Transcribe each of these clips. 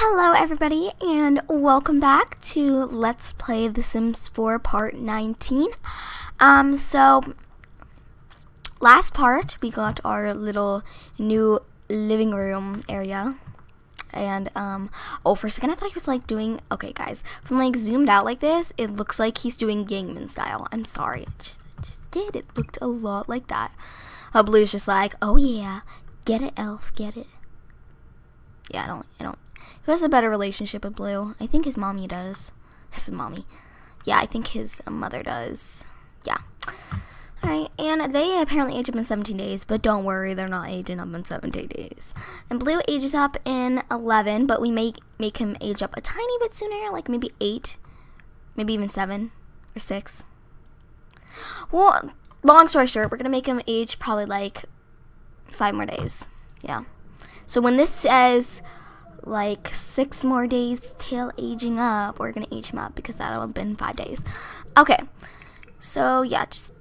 Hello everybody and welcome back to Let's Play The Sims 4 Part 19. Um, so, last part we got our little new living room area. And, um, oh, for a second I thought he was like doing, okay guys, from like zoomed out like this, it looks like he's doing Gangnam style. I'm sorry, it just, it just did. It looked a lot like that. Uh, Blue's just like, oh yeah, get it elf, get it. Yeah, I don't, I don't, who has a better relationship with Blue? I think his mommy does. His mommy. Yeah, I think his mother does. Yeah. Alright, and they apparently age up in 17 days, but don't worry, they're not aging up in 17 days. And Blue ages up in 11, but we may make him age up a tiny bit sooner, like maybe 8, maybe even 7 or 6. Well, long story short, we're going to make him age probably like 5 more days. Yeah. So when this says like six more days till aging up, we're gonna age him up because that'll have been five days. Okay, so yeah, just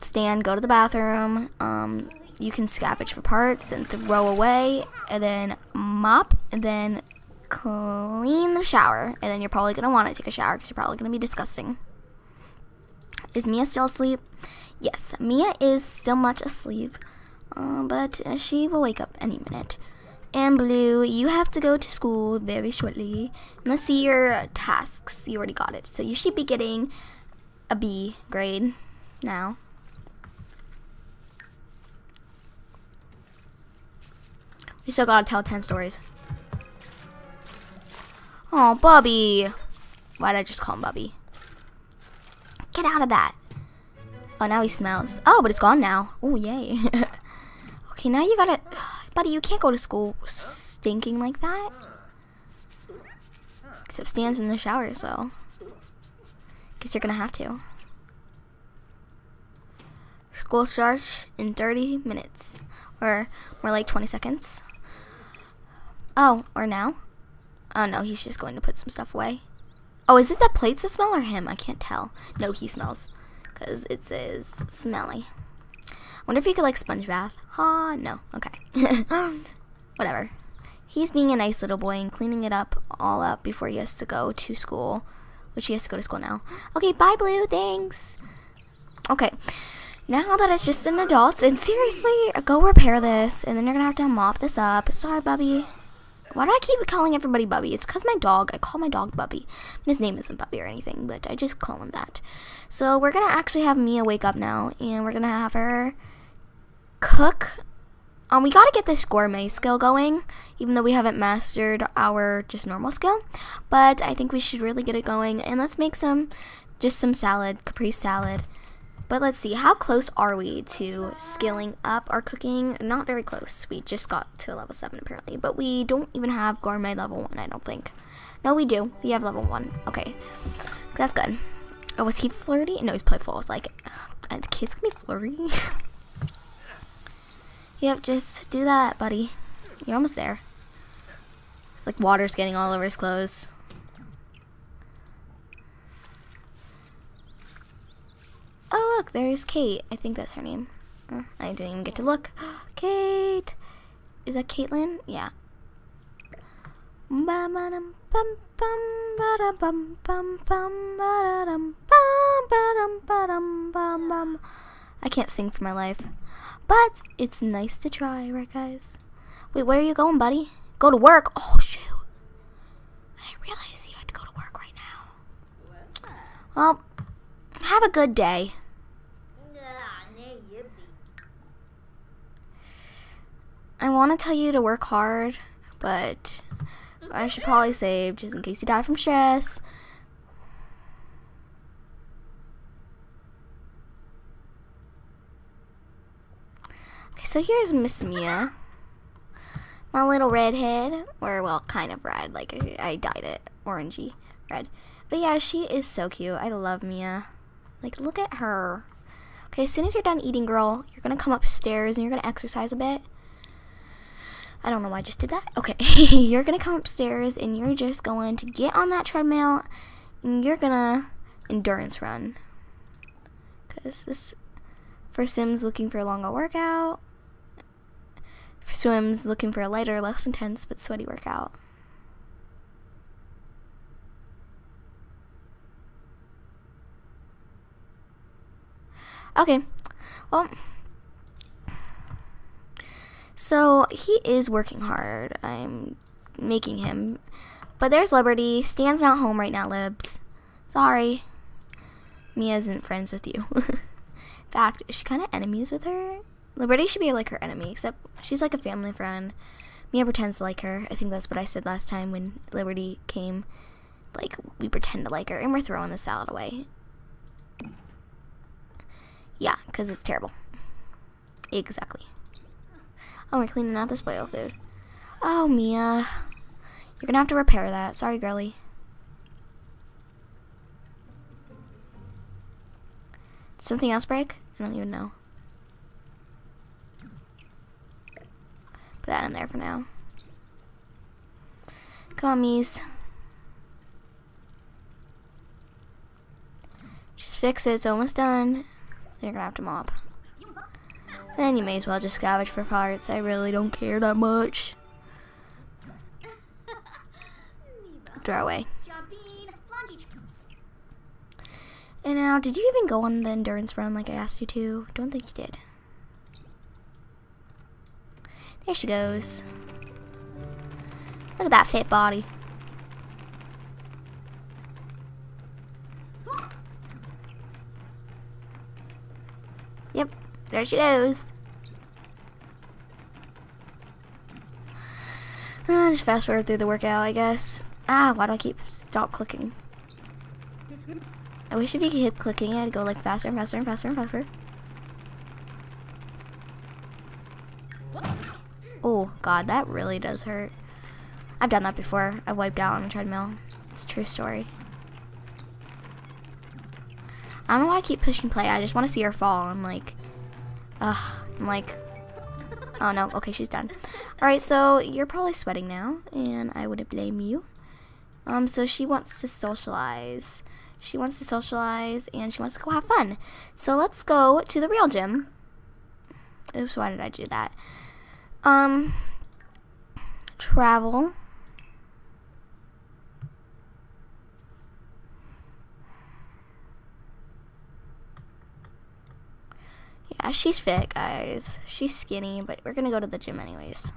stand, go to the bathroom. Um, you can scavenge for parts and throw away, and then mop, and then clean the shower, and then you're probably gonna want to take a shower because you're probably gonna be disgusting. Is Mia still asleep? Yes, Mia is still much asleep, uh, but she will wake up any minute. And Blue, you have to go to school very shortly. And let's see your tasks. You already got it. So you should be getting a B grade now. We still gotta tell 10 stories. Oh, Bubby. Why'd I just call him Bubby? Get out of that. Oh, now he smells. Oh, but it's gone now. Oh, yay. okay, now you gotta... Buddy, you can't go to school stinking like that. Except Stan's in the shower, so... Guess you're gonna have to. School starts in 30 minutes. Or more like 20 seconds. Oh, or now? Oh no, he's just going to put some stuff away. Oh, is it the plates that smell or him? I can't tell. No, he smells. Because it says smelly. Wonder if he could like sponge bath. Ha, huh? no. Okay. Um. Whatever. He's being a nice little boy and cleaning it up all up before he has to go to school. Which he has to go to school now. Okay, bye Blue, thanks. Okay. Now that it's just an adult, and seriously, go repair this, and then you're gonna have to mop this up. Sorry, Bubby. Why do I keep calling everybody Bubby? It's because my dog, I call my dog Bubby. his name isn't Bubby or anything, but I just call him that. So we're gonna actually have Mia wake up now, and we're gonna have her cook. Um, we gotta get this gourmet skill going, even though we haven't mastered our just normal skill. But I think we should really get it going, and let's make some, just some salad, caprese salad. But let's see, how close are we to scaling up our cooking? Not very close. We just got to level 7 apparently, but we don't even have gourmet level 1, I don't think. No, we do. We have level 1. Okay, that's good. Oh, was he flirty? No, he's playful. It's like, uh, the kid's gonna be flirty. Yep, just do that, buddy. You're almost there. Like water's getting all over his clothes. Oh, look, there's Kate. I think that's her name. Uh, I didn't even get to look. Kate! Is that Caitlin? Yeah. I can't sing for my life. But it's nice to try, right guys? Wait, where are you going, buddy? Go to work? Oh, shoot. I didn't realize you had to go to work right now. Well, have a good day. I want to tell you to work hard, but I should probably save just in case you die from stress. So here's Miss Mia. My little redhead. Or, well, kind of red. Like, I, dyed it orangey red. But yeah, she is so cute. I love Mia. Like, look at her. Okay, as soon as you're done eating, girl, you're going to come upstairs and you're going to exercise a bit. I don't know why I just did that. Okay, you're going to come upstairs and you're just going to get on that treadmill and you're going to endurance run. Because this, for Sims looking for a longer workout, Sims looking for a lighter, less intense but sweaty workout. Okay, well, so he is working hard. I'm making him. But there's Liberty. Stan's not home right now, Libs. Sorry. Mia isn't friends with you. In fact, is she kind of enemies with her? Liberty should be like her enemy, except she's like a family friend. Mia pretends to like her. I think that's what I said last time when Liberty came. Like, we pretend to like her, and we're throwing the salad away. Yeah, because it's terrible. Exactly. Oh, we're cleaning out the spoiled food. Oh, Mia. You're gonna have to repair that. Sorry, girly. Did something else break? I don't even know. Put that in there for now. Come on, Mies. Just fix it. It's almost done. You're gonna have to mop. Then you may as well just scavenge for parts. I really don't care that much. Throw away. And now, did you even go on the endurance run like I asked you to? Don't think you did. There she goes. Look at that fit body. Yep, there she goes. Uh, just fast forward through the workout, I guess. Ah, why do I keep stop clicking? I wish if you could keep clicking it'd go like faster and faster and faster and faster. Oh, God, that really does hurt. I've done that before. I wiped out on a treadmill. It's a true story. I don't know why I keep pushing play. I just want to see her fall. I'm like, ugh, I'm like, oh no, okay, she's done. Alright, so you're probably sweating now, and I wouldn't blame you. Um, so she wants to socialize. She wants to socialize, and she wants to go have fun. So let's go to the real gym. Oops, why did I do that? Um, travel. Yeah, she's fit, guys. She's skinny, but we're gonna go to the gym anyways.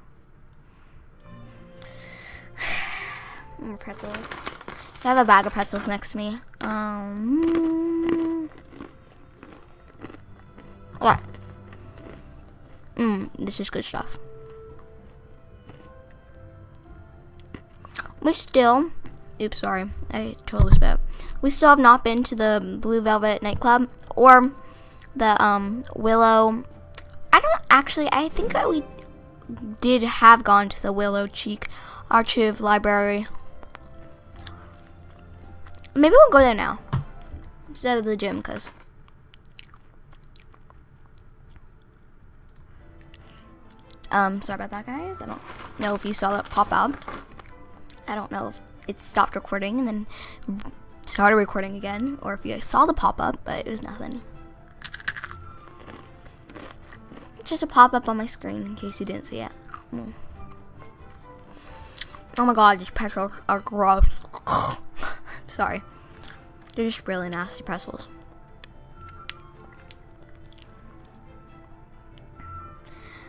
More pretzels. I have a bag of pretzels next to me. Um. What? Mmm, this is good stuff. We still, oops, sorry, I totally spit. We still have not been to the Blue Velvet nightclub or the um, Willow. I don't actually. I think that we did have gone to the Willow Creek Archive Library. Maybe we'll go there now instead of the gym, because. Um, sorry about that, guys. I don't know if you saw that pop out. I don't know if it stopped recording and then started recording again, or if you saw the pop-up, but it was nothing. It's just a pop-up on my screen in case you didn't see it. Mm. Oh my god, these pretzels are gross. Sorry. They're just really nasty pretzels.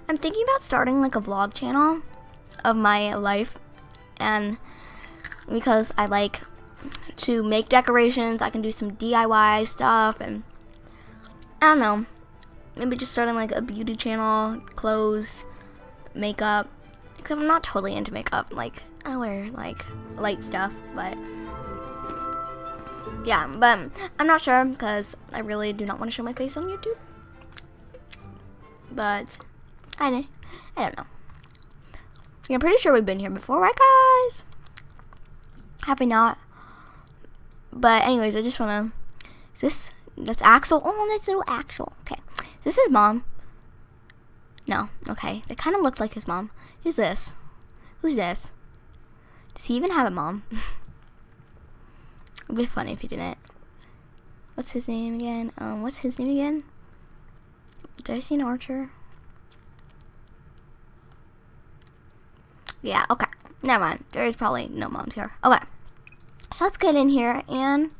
I'm thinking about starting like a vlog channel of my life and because I like to make decorations, I can do some DIY stuff and I don't know. Maybe just starting like a beauty channel, clothes, makeup. Except I'm not totally into makeup. Like I wear like light stuff, but yeah, but I'm not sure because I really do not want to show my face on YouTube. But I, I don't know. I'm pretty sure we've been here before, right, guys? Have we not? But anyways, I just wanna. Is this? That's Axel. Oh, that's little Axel. Okay, is this is mom? No. Okay, they kind of looked like his mom. Who's this? Who's this? Does he even have a mom? It'd be funny if he didn't. What's his name again? Um, what's his name again? Did I see an Archer? Yeah, okay. Never mind. There is probably no moms here. Okay. So let's get in here and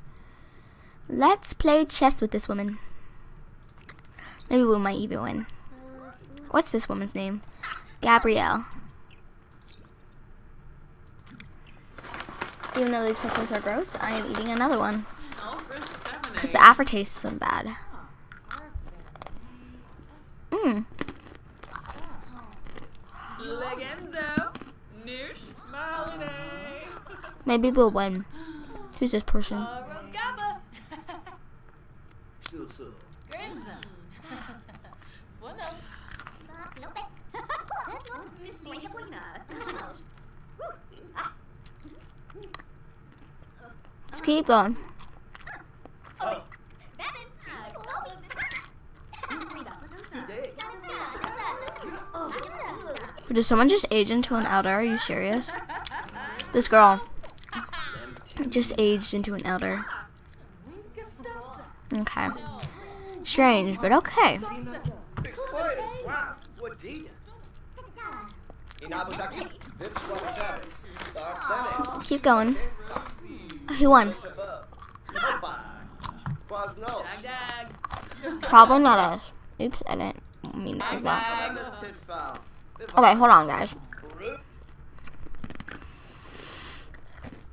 let's play chess with this woman. Maybe we might even win. What's this woman's name? Gabrielle. Even though these pretzels are gross, I am eating another one. Because the aftertaste isn't bad. Mmm. Legenzo, Maybe we'll win. Who's this person? Uh, Arugaba, Susu. Grinza. Bueno, keep going. Did someone just age into an elder? Are you serious? This girl just aged into an elder. Okay. Strange, but okay. Pois, wow, wadida. Inabutaki, Vipswapachari. Darthene, Keep going. Who won? Tabub. Opa. Quasno. Dag Dag, Probably not us. Oops, I didn't mean to do that. Okay, hold on, guys.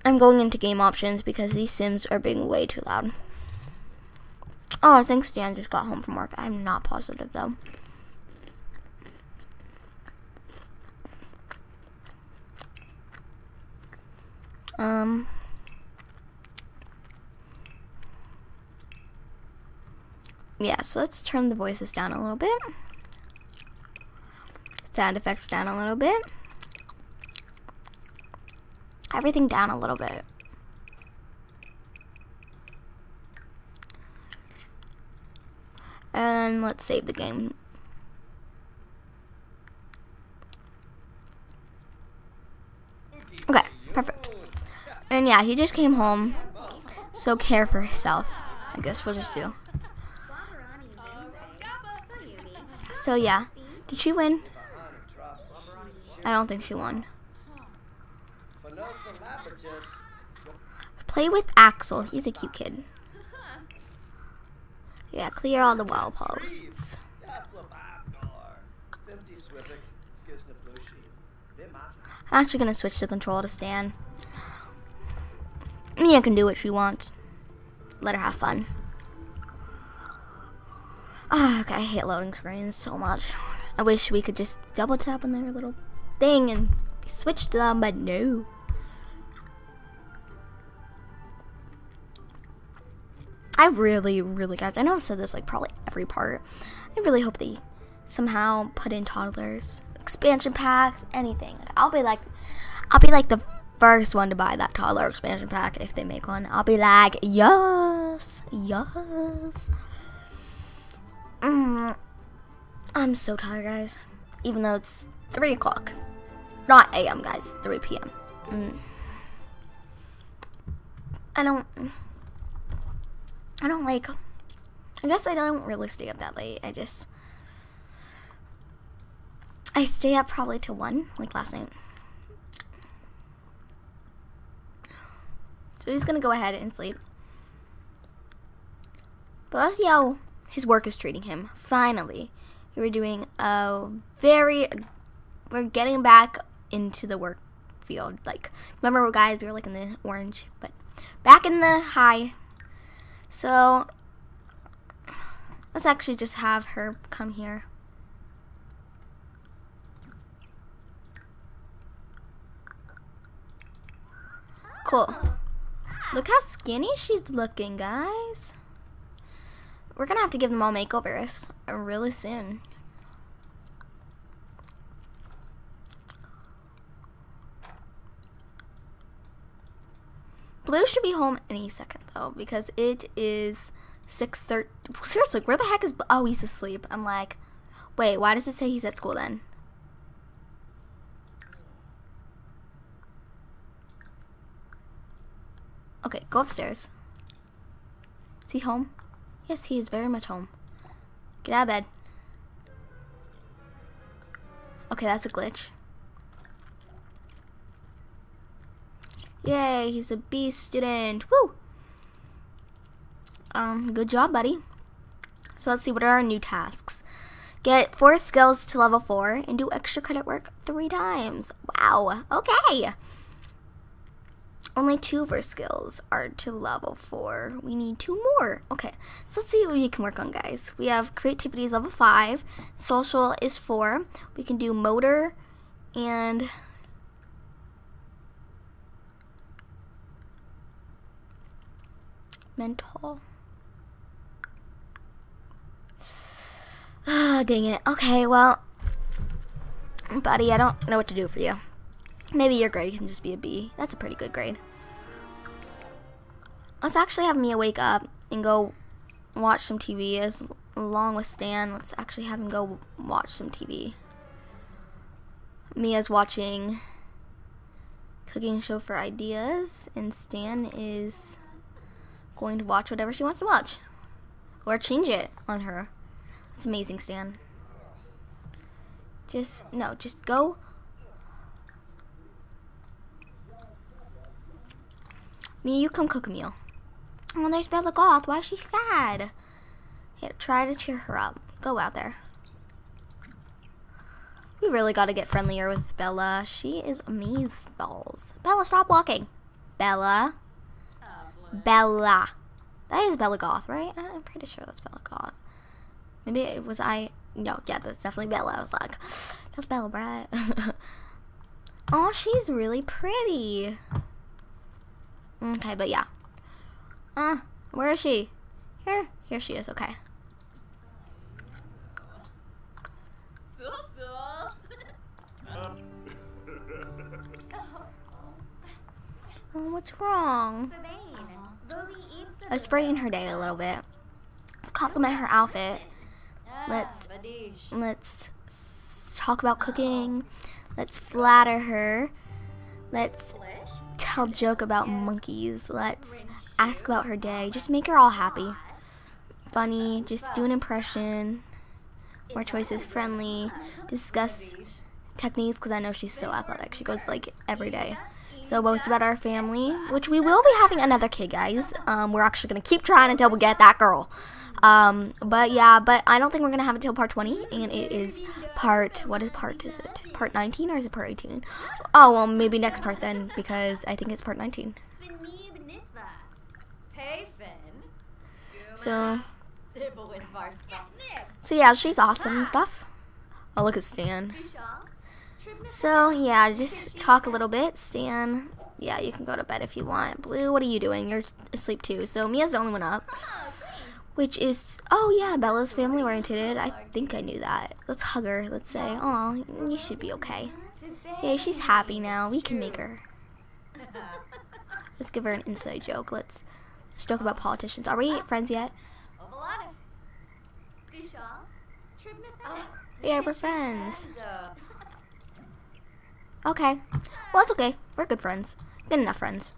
I'm going into game options because these sims are being way too loud. Oh, I think Stan just got home from work. I'm not positive though. Um. Yeah, so let's turn the voices down a little bit. Sound effects down a little bit. Everything down a little bit. And let's save the game. Okay, perfect. And yeah, he just came home. So care for yourself. I guess we'll just do. So yeah, did she win? I don't think she won. Play with Axel. He's a cute kid. Yeah, clear all the wall posts. I'm actually gonna switch the control to Stan. Mia can do what she wants. Let her have fun. Ah, okay, I hate loading screens so much. I wish we could just double tap on their little thing and switch to them, but no. I really, really, guys, I know I've said this like probably every part. I really hope they somehow put in toddlers, expansion packs, anything. I'll be like, I'll be like the first one to buy that toddler expansion pack if they make one. I'll be like, yes, yes. Mm, I'm so tired, guys. Even though it's 3 o'clock. Not a.m., guys. 3 p.m. Mm. I don't. I don't like. I guess I don't really stay up that late. I just. I stay up probably till 1, like last night. So he's gonna go ahead and sleep. But let's see how his work is treating him. Finally, we're doing a very. We're getting back into the work field. Like, remember, guys, we were like in the orange, but back in the high. So, let's actually just have her come here. Cool. Look how skinny she's looking, guys. We're gonna have to give them all makeovers really soon. Blue should be home any second though, because it is six thirty. Seriously, where the heck is? Oh, he's asleep. I'm like, wait, why does it say he's at school then? Okay, go upstairs. Is he home? Yes, he is very much home. Get out of bed. Okay, that's a glitch. Yay, he's a B student. Woo! Um, good job, buddy. So let's see what are our new tasks. Get four skills to level four and do extra credit work three times. Wow. Okay. Only two of our skills are to level four. We need two more. Okay, so let's see what we can work on, guys. We have creativity is level five, social is four. We can do motor and mental. Ah, dang it. Okay, well, buddy, I don't know what to do for you. Maybe your grade can just be a B. That's a pretty good grade. Let's actually have Mia wake up and go watch some TV as along with Stan. Let's actually have him go watch some TV. Mia's watching cooking show for ideas and Stan is going to watch whatever she wants to watch or change it on her. It's amazing, Stan. Just no, just go Me, you come cook a meal. Oh, there's Bella Goth. Why is she sad? Yeah, try to cheer her up. Go out there. We really got to get friendlier with Bella. She is amaze balls. Bella, stop walking. Bella. Bella. That is Bella Goth, right? I'm pretty sure that's Bella Goth. Maybe it was I. No, yeah, that's definitely Bella. I was like, that's Bella, right? oh, she's really pretty. Okay, but yeah. Uh, where is she? Here, here she is. Okay. Oh, what's wrong? Let's brighten her day a little bit. Let's compliment her outfit. Let's let's talk about cooking. Let's flatter her. Let's tell joke about monkeys. Let's ask about her day. Just make her all happy. Funny. Just do an impression. More choices. Friendly. Discuss techniques because I know she's so athletic. She goes like every day. So boast about our family, which we will be having another kid, guys. Um, we're actually gonna keep trying until we get that girl. Um, but yeah, but I don't think we're gonna have it till part 20, and it is part. What is part? Is it part 19 or is it part 18? Oh well, maybe next part then, because I think it's part 19. So, so yeah, she's awesome and stuff. Oh, look at Stan. So yeah, just talk a little bit. Stan, yeah, you can go to bed if you want. Blue, what are you doing? You're asleep too. So Mia's the only one up. Which is, oh yeah, Bella's family oriented. I think I knew that. Let's hug her. Let's say, oh, you should be okay. Yeah, she's happy now. We can make her. Let's give her an inside joke. Let's, let's joke about politicians. Are we friends yet? Yeah, we're friends. Okay. Well, it's okay. We're good friends. Good enough friends.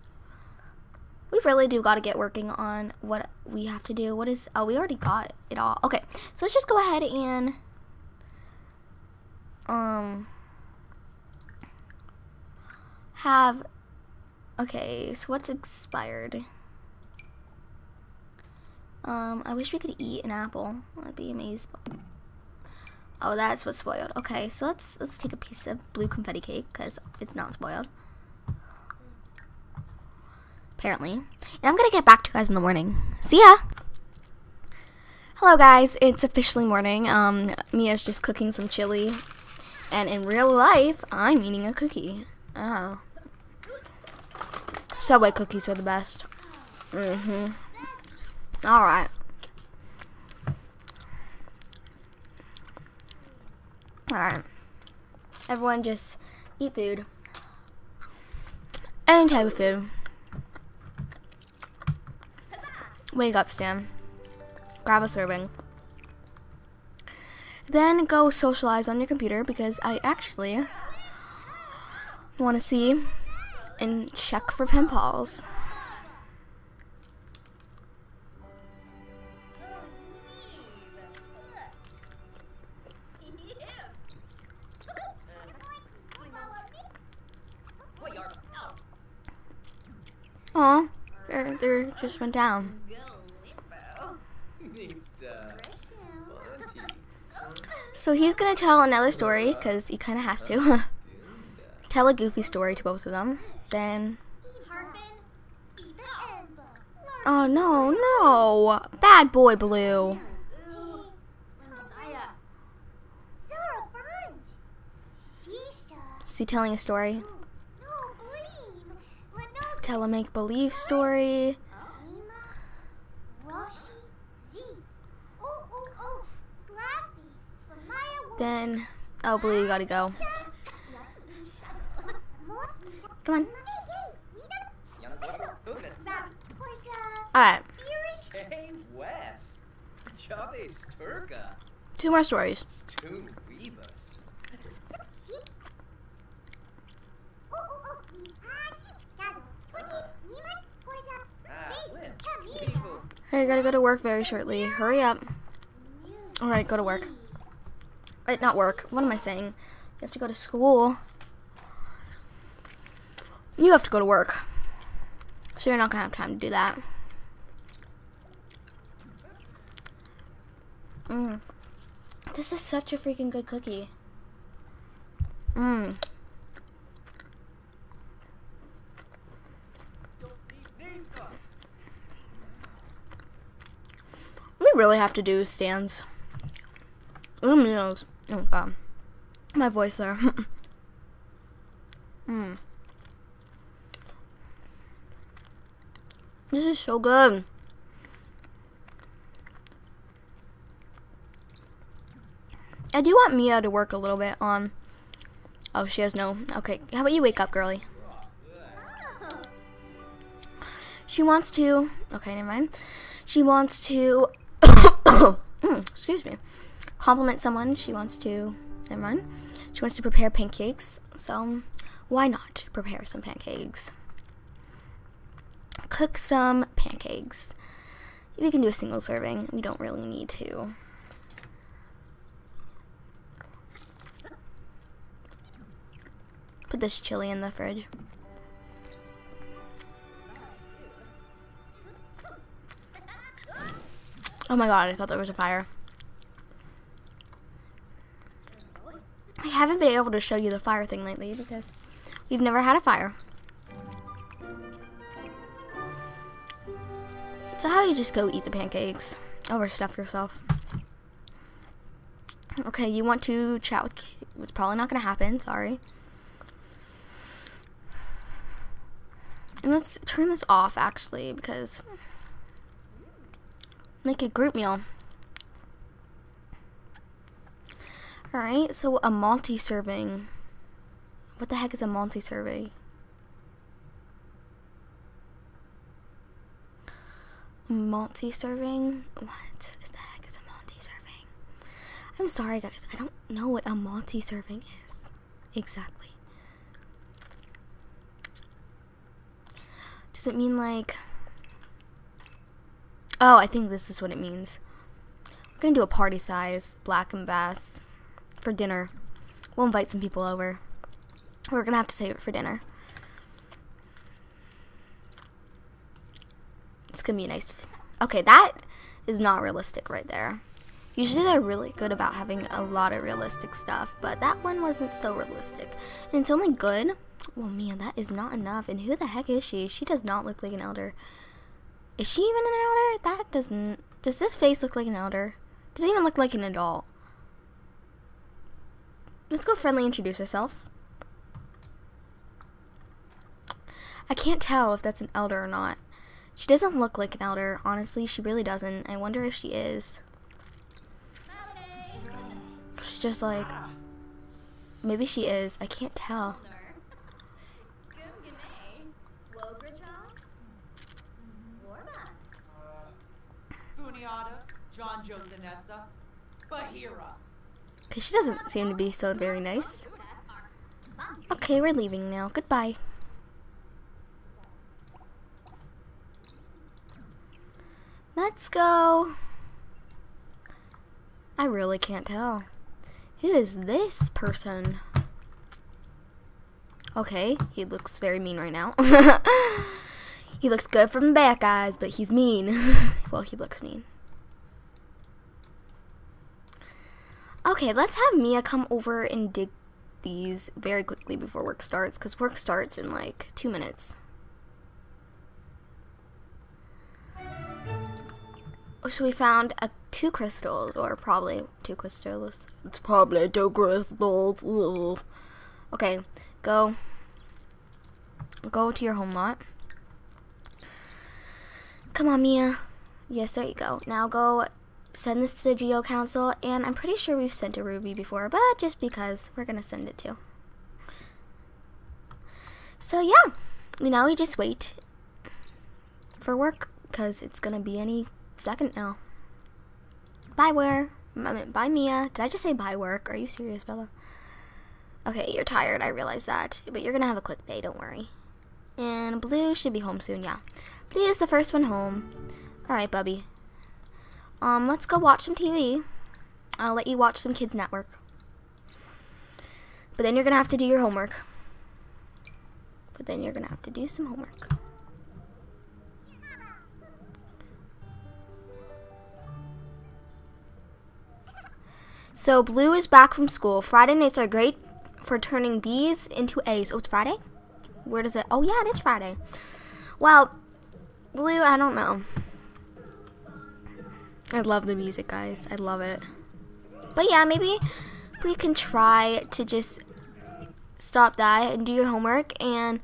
We really do got to get working on what we have to do. What is... Oh, we already got it all. Okay. So let's just go ahead and... Um... Have... Okay, so what's expired? Um, I wish we could eat an apple. That'd be amazing. Oh, that's what's spoiled. Okay, so let's let's take a piece of blue confetti cake because it's not spoiled. Apparently. And I'm gonna get back to you guys in the morning. See ya! Hello guys, it's officially morning. Um, Mia's just cooking some chili. And in real life, I'm eating a cookie. Oh. Subway cookies are the best. Mm-hmm. Alright. Alright. Everyone just eat food. Any type of food. Wake up, Stan. Grab a serving. Then go socialize on your computer because I actually want to see and check for pen just went down. So he's gonna tell another story because he kind of has to. tell a goofy story to both of them. Then, oh no, no, bad boy Blue. Is he telling a story? Tell a make believe story. Then, oh Blue, you gotta go. Come on. Alright, Hey, Wes. Chubby Sturka. two more stories. Ah. Hey, you gotta go to work very shortly. Hurry up. Alright, go to work. Not work. What am I saying? You have to go to school. You have to go to work. So you're not gonna have time to do that. Mm. This is such a freaking good cookie. Mmm. We really have to do stands. My nose. Oh, God. My voice there. mm. This is so good. I do want Mia to work a little bit on. Oh, she has no. Okay, how about you wake up, girly? She wants to. Okay, never mind. She wants to. Mm, excuse me. Compliment someone. She wants to. Never mind. She wants to prepare pancakes. So, why not prepare some pancakes? Cook some pancakes. We can do a single serving. We don't really need to. Put this chili in the fridge. Oh my god, I thought there was a fire. Haven't been able to show you the fire thing lately because we've never had a fire. So how do you just go eat the pancakes? Overstuff yourself. Okay, you want to chat with Kate. It's probably not going to happen, sorry. And let's turn this off actually because make a group meal. Alright, so a multi serving. What the heck is a multi serving? Multi serving? What is the heck is a multi serving? I'm sorry, guys. I don't know what a multi serving is exactly. Does it mean like. Oh, I think this is what it means. We're gonna do a party size black and bass for dinner. We'll invite some people over. We're gonna have to save it for dinner. It's gonna be nice. Okay, that is not realistic right there. Usually they're really good about having a lot of realistic stuff, but that one wasn't so realistic. And it's only good. Well, man, that is not enough. And who the heck is she? She does not look like an elder. Is she even an elder? That doesn't. Does this face look like an elder? Does it even look like an adult? Let's go friendly introduce herself. I can't tell if that's an elder or not. She doesn't look like an elder. Honestly, she really doesn't. I wonder if she is. She's just like. Maybe she is. I can't tell. John Josanessa, Bahira. Okay, she doesn't seem to be so very nice. Okay, we're leaving now. Goodbye. Let's go. I really can't tell. Who is this person? Okay, he looks very mean right now. he looks good from the back guys, but he's mean. well, he looks mean. Okay, let's have Mia come over and dig these very quickly before work starts, because work starts in like two minutes. So we found a, two crystals, or probably two crystals. It's probably two crystals. Ugh. Okay, go. Go to your home lot. Come on, Mia. Yes, there you go. Now go send this to the Geo Council, and I'm pretty sure we've sent a Ruby before, but just because, we're gonna send it to. So yeah, we now we just wait for work, because it's gonna be any second now. Bye, where? I mean, bye, Mia. Did I just say bye, work? Are you serious, Bella? Okay, you're tired, I realize that, but you're gonna have a quick day, don't worry. And Blue should be home soon, yeah. Blue is the first one home. Alright, Bubby. Um, let's go watch some TV. I'll let you watch some Kids Network. But then you're gonna have to do your homework. But then you're gonna have to do some homework. So Blue is back from school. Friday nights are great for turning B's into A's. Oh, it's Friday? Where does it? Oh, yeah, it is Friday. Well, Blue, I don't know. I love the music, guys. I love it. But yeah, maybe we can try to just stop that and do your homework. And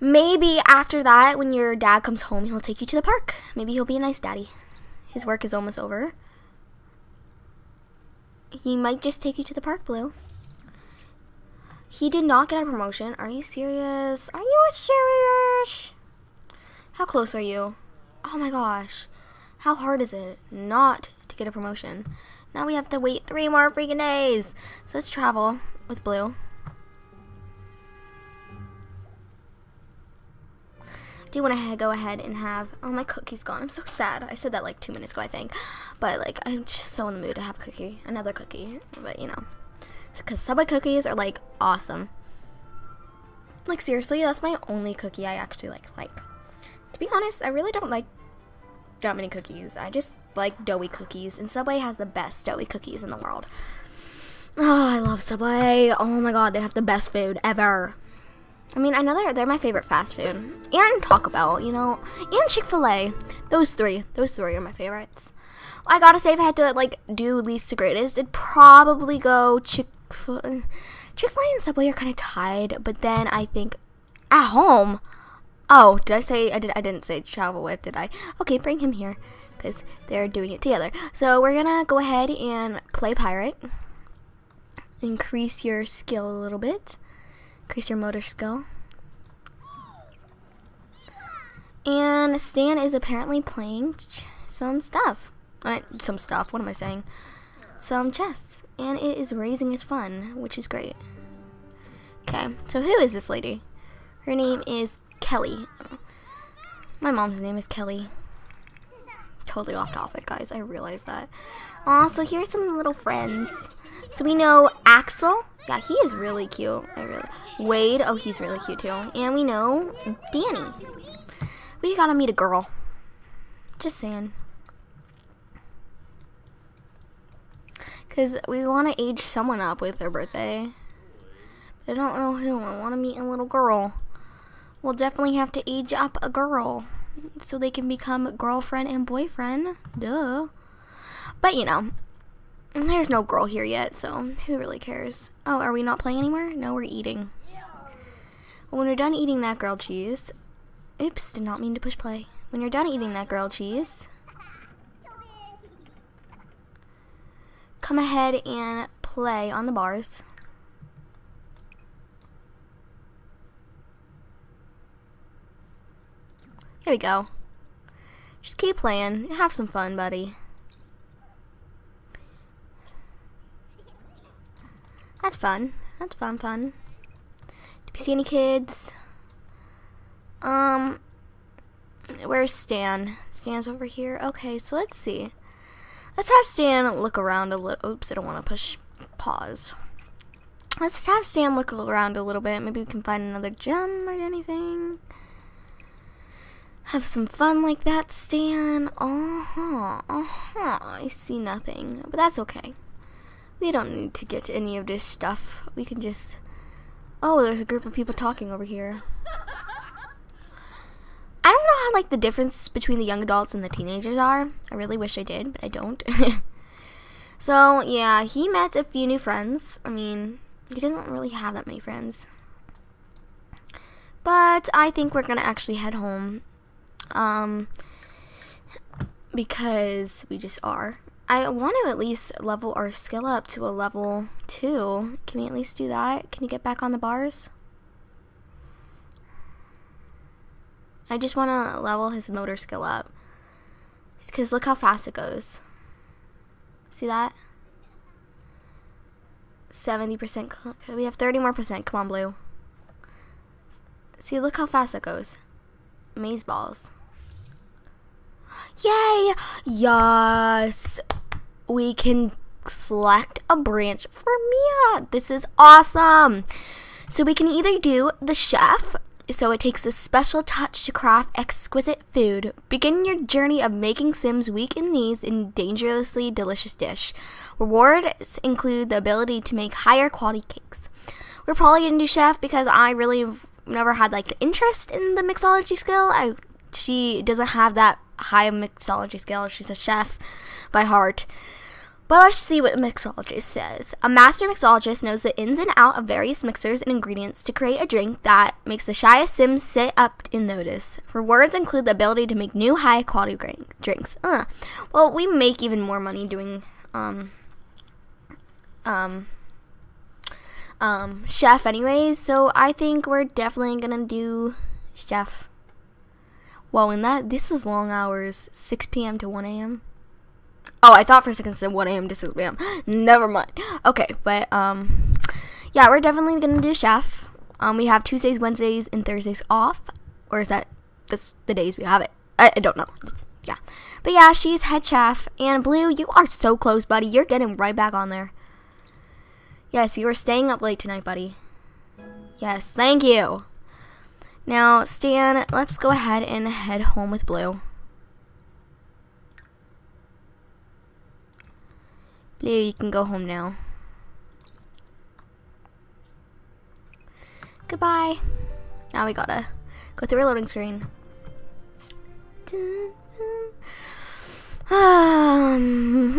maybe after that, when your dad comes home, he'll take you to the park. Maybe he'll be a nice daddy. His work is almost over. He might just take you to the park, Blue. He did not get a promotion. Are you serious? Are you serious? How close are you? Oh my gosh. How hard is it not to get a promotion? Now we have to wait three more freaking days. So let's travel with Blue. do you want to go ahead and have oh my cookie's gone i'm so sad i said that like two minutes ago i think but like i'm just so in the mood to have cookie another cookie but you know because subway cookies are like awesome like seriously that's my only cookie i actually like like to be honest i really don't like that many cookies i just like doughy cookies and subway has the best doughy cookies in the world oh i love subway oh my god they have the best food ever I mean, I know they're, they're my favorite fast food. And Taco Bell, you know. And Chick-fil-A. Those three. Those three are my favorites. I gotta say, if I had to, like, do least to greatest, it'd probably go Chick-fil-A. Chick-fil-A and Subway are kind of tied, but then I think at home. Oh, did I say, I, did, I didn't say travel with, did I? Okay, bring him here, because they're doing it together. So we're gonna go ahead and play Pirate. Increase your skill a little bit increase your motor skill. And Stan is apparently playing some stuff. Uh, some stuff, what am I saying? Some chess. And it is raising its fun, which is great. Okay, so who is this lady? Her name is Kelly. My mom's name is Kelly. Totally off topic, guys. I realize that. Aw, so here's some little friends. So we know Axel. Yeah, he is really cute. I really Wade, oh, he's really cute too. And we know Danny. We gotta meet a girl. Just saying. Because we want to age someone up with their birthday. I don't know who. I want to meet a little girl. We'll definitely have to age up a girl. So they can become girlfriend and boyfriend. Duh. But you know, there's no girl here yet, so who really cares? Oh, are we not playing anymore? No, we're eating. When you're done eating that grilled cheese, oops, did not mean to push play. When you're done eating that grilled cheese, come ahead and play on the bars. Here we go. Just keep playing. Have some fun, buddy. That's fun. That's fun, fun. Did you see any kids? Um, where's Stan? Stan's over here. Okay, so let's see. Let's have Stan look around a little. Oops, I don't want to push pause. Let's have Stan look around a little bit. Maybe we can find another gem or anything. Have some fun like that, Stan. Uh-huh, uh-huh. I see nothing, but that's okay. We don't need to get to any of this stuff. We can just. Oh, there's a group of people talking over here. I don't know how like the difference between the young adults and the teenagers are. I really wish I did, but I don't. so yeah, he met a few new friends. I mean, he doesn't really have that many friends. But I think we're gonna actually head home. Um because we just are. I want to at least level our skill up to a level 2. Can we at least do that? Can you get back on the bars? I just want to level his motor skill up. Because look how fast it goes. See that? 70%. We have 30 more percent. Come on, Blue. See, look how fast it goes. Maze balls. Yay! Yes! We can select a branch for Mia. This is awesome. So we can either do the chef, so it takes a special touch to craft exquisite food. Begin your journey of making Sims weak in these in dangerously delicious dish. Rewards include the ability to make higher quality cakes. We're probably gonna do chef because I really never had like the interest in the mixology skill. I she doesn't have that high mixology skill. She's a chef by heart. But let's see what a mixologist says. A master mixologist knows the ins and out of various mixers and ingredients to create a drink that makes the shyest Sims sit up in notice. Rewards include the ability to make new high quality drinks. Uh, well, we make even more money doing um um um chef anyways, so I think we're definitely gonna do chef. Well, in that this is long hours, 6 p.m. to 1 a.m. Oh, I thought for a second said 1 a.m. to 6 p.m. Never mind. Okay, but um, yeah, we're definitely gonna do chef. Um, we have Tuesdays, Wednesdays, and Thursdays off, or is that that's the days we have it? I, I don't know. It's, yeah, but yeah, she's head chef. And Blue, you are so close, buddy. You're getting right back on there. Yes, you are staying up late tonight, buddy. Yes, thank you. Now, Stan, let's go ahead and head home with Blue. Blue, you can go home now. Goodbye. Now we gotta go through our loading screen. Um,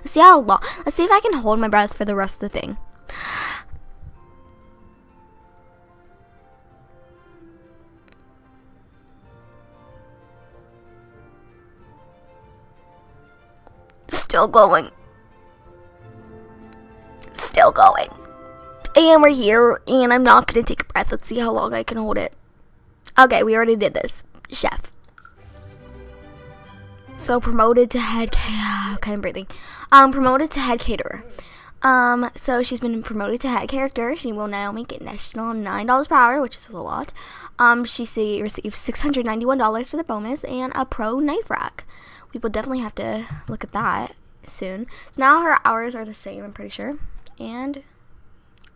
let's see how long. Let's see if I can hold my breath for the rest of the thing. Still going. Still going. And we're here, and I'm not going to take a breath. Let's see how long I can hold it. Okay, we already did this. Chef. So promoted to head. Okay, I'm breathing. Um, promoted to head caterer. Um, so she's been promoted to head character. She will now make it national nine dollars per hour, which is a lot. Um, she see, receives six hundred ninety-one dollars for the bonus and a pro knife rack. We will definitely have to look at that soon. So now her hours are the same. I'm pretty sure. And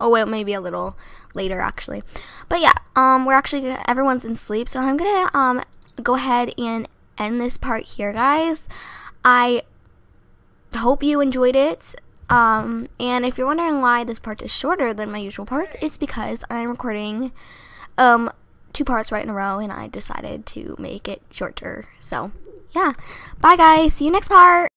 oh well, maybe a little later actually. But yeah, um, we're actually everyone's in sleep, so I'm gonna um go ahead and end this part here, guys. I hope you enjoyed it. Um, and if you're wondering why this part is shorter than my usual parts, it's because I'm recording um, two parts right in a row and I decided to make it shorter. So, yeah. Bye, guys. See you next part.